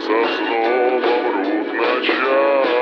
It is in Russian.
за словом врут начало.